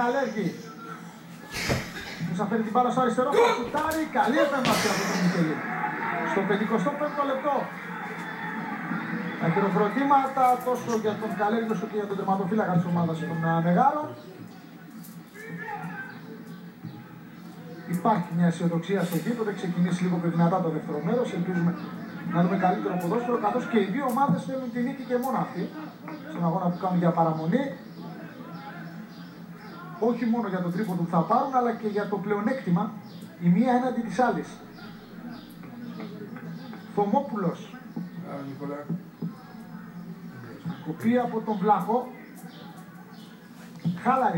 Καλέργη. Του φέρει την μπάλα στο αριστερό, θα σουτάρει. Καλή επέμβαση από τον Μικελή. Στο 55ο λεπτό. Τα χειροκροτήματα τόσο για τον Καλέργη όσο και για τον τερματοφύλακα της ομάδας των Μεγάρων. Υπάρχει μια αισιοδοξία στο γήπεδο, έχει ξεκινήσει λίγο πιο δυνατά το δεύτερο μέρος. Ελπίζουμε να δούμε καλύτερο ποδόσφαιρο. Καθώς και οι δύο ομάδες θέλουν τη νίκη και μόνο αυτή στον αγώνα που κάνουν για παραμονή. Όχι μόνο για τον τρίποντο που θα πάρουν, αλλά και για το πλεονέκτημα η μία έναντι της άλλης. Θωμόπουλος. Κοπή από τον Βλάχο. Χάλαρη.